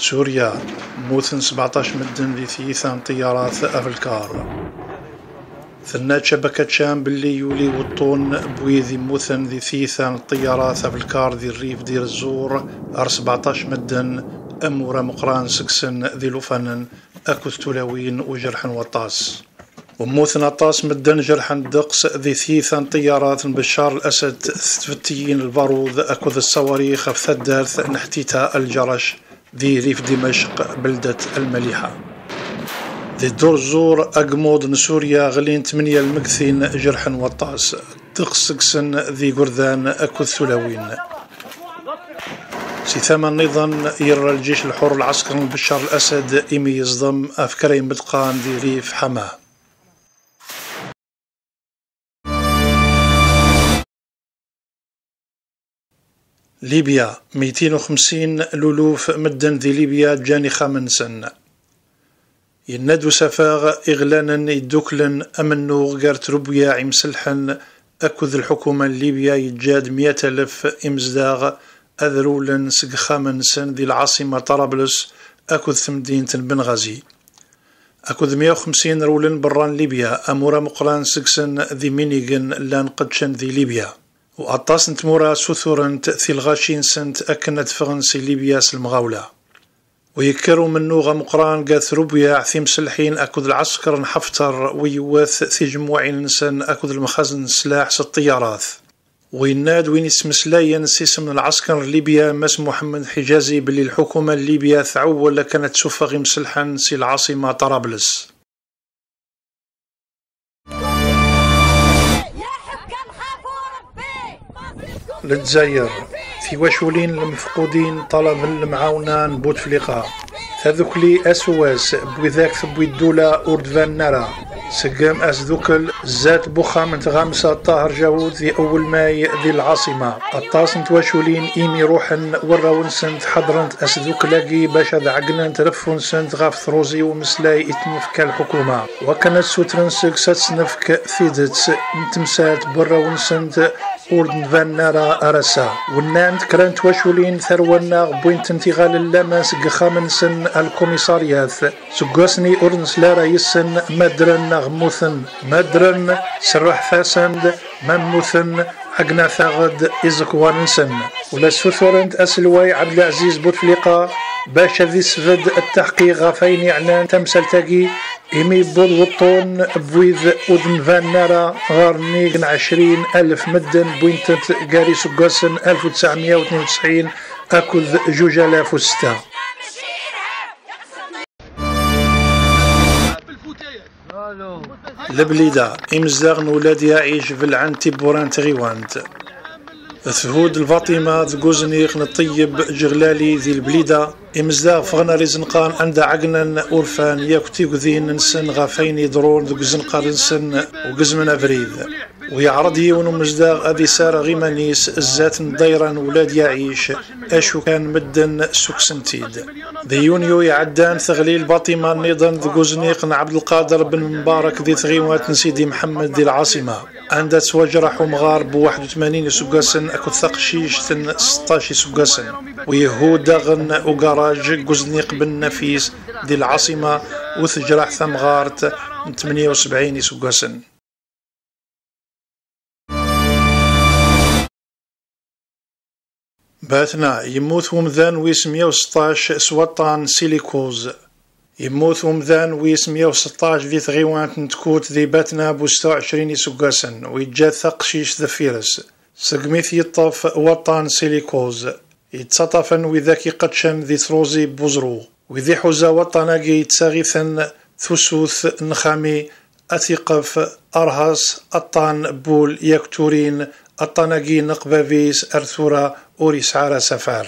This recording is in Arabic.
سوريا موثن 17 مدن ذي ثيثان طيارات أفلكار ثنات شبكة شام باللي يولي وطون بويذي موثن ذي ثيثان طيارات أفلكار ذي الريف دير الزور أر 17 مدن أمورا مقران سكسن ذي لفنن أكو ثلاوين وجرح وطاس. وموثن طاس مدن جرحا دقس ذي ثيثان طيارات بشار الأسد ثفتيين البارود ذي الصواريخ في ثدارث نحتيتا الجرش. ذي ريف دمشق بلدة المليحة. ذي دور زور أقمود نسوريا غلين تمنية المكثين جرحا وطاس. تقسقسن ذي قرذان أكو الثلاوين. ثمان نظام يرى الجيش الحر العسكري بشار الأسد إيمي يصدم أفكاري مدقان ذي ريف حماة. ليبيا. 250 لولوف مدن ذي ليبيا. جاني خامنسن يندو سفاغ إغلانا يدوكلن أمنو غارت ربيا عمسلحن أكذ الحكومة الليبيا يجاد مئة ألف إمزداغ. أذرولن سق خامنسن ذي العاصمة طرابلس. أكذ ثمدينة بنغازي أكذ 150 رولن بران ليبيا. أمورا مقران سكسن ذي مينيغن لأن قدشن ذي ليبيا. وأطاس نتمورا سوثورنت في الغاشين سنت أكنت فرنسي ليبيا المغاولة. ويكروا منو غمقران قاث ربيا عثيم سلحين أكد العسكر نحفتر ويوث في جموعين نسن أكد المخازن سلاح الطيارات ويناد وين اسم سلايا سيسم العسكر ليبيا مس محمد حجازي باللي الحكومة الليبيا تعول كانت سفغي مسلحا سي العاصمة طرابلس. للجزائر. في وشولين المفقودين طلب المعاونة بوتفليقة تذكلي اسواس بوذاك ثبوي الدولة أردفان نرى سقام أسذوكل زات بوخا من تغامسة طاهر جاود ذي أول ماي ذي العاصمة. الطاسن تواشولين إيمي روحن وراون سنت حضرنت أسذوكلاقي باش عقنا ترفون سنت غاف ثروزي ومسلاي اتنفك الحكومة. وكانت سوترنسك ساتسنفك ثيدت نتمسات براون سنت أوردن فان نارا أرسا ونانت كرانت واشولين ثرونا بوينت انتغال اللمس قخامن سن الكوميساريات سقوسني أوردن سلارا يسن مدرن غموثن مدرن سرح ثاسند مموثن أقنا ثاغد إزكوان سن ولا سوثورنت أسلوي عبد العزيز بوتفليقة باش ذي سفد التحقيق غافين يعني تمثل تاقي إمي بود وطون بويذ أذن فان نارا غارنيغن عشرين ألف مدن بوينتت قاري سقاسن ألف وتسعمية واثنين وتسعين أكذ جوج آلاف وستة البليدة إمزاغ ولاد يعيش في العنتي بوران تغيوانت ثهود الفاطمة ذقوزنيخ نطيب جغلالي ذي البليدة إمزداغ فغنا رزنقان عند عقنا أورفان ياكتي ذين نسن غافين يدرون ذو زنقار نسن وقزمنا فريد ويعرض يون مزداغ أذي سار غيمانيس الزات ضيرا ولاد يعيش. أشو كان مدن سوكسنتيد ذي يونيو يعدان ثغليل باطمة نيضا ذي قزنيق عبد القادر بن مبارك ذي ثغيوات سيدي محمد ذي العاصمة. عند توجرح مغار ب 81 سوغاسن أكو ثقشيش 16 سوغاسن ويهود دغن وقراج قزنيق بن نفيس ذي العاصمة وثجرح ثمغارت 78 سوغاسن باتنا يموت ومذان ويس 116 سوطان سيليكوز. يموت ومذان ويس 116 في ثغيوان نتكوت ذي باتنا بو 26 سقاسن ويتجاد ثقشيش ذفيرس سقميث يطف وطان سيليكوز. يتسطفن وذاكي قدشن ذي ثروزي بوزرو. وذي حوزا وطناقي يتساغيثن ثسوث نخامي أثقف أرهس أطان بول يكتورين الطناقي نقبافيس أرثورا أوريس عارة سفار